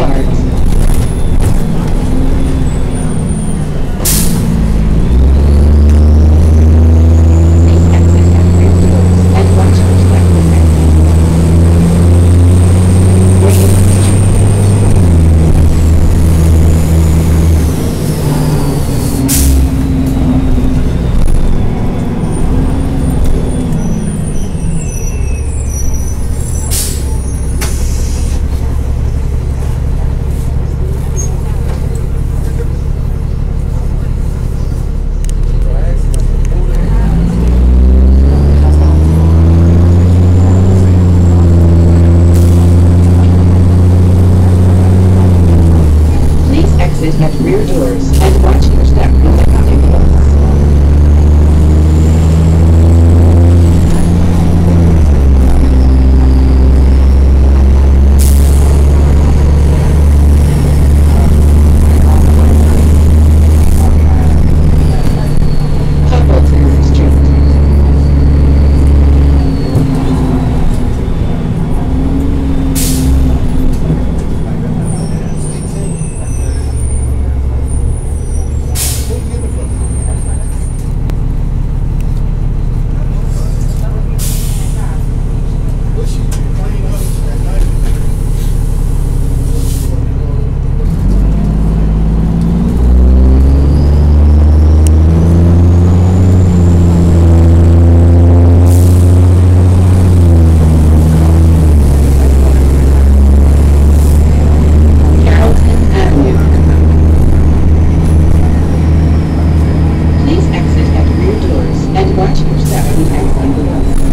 card. Thank you.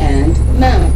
And now.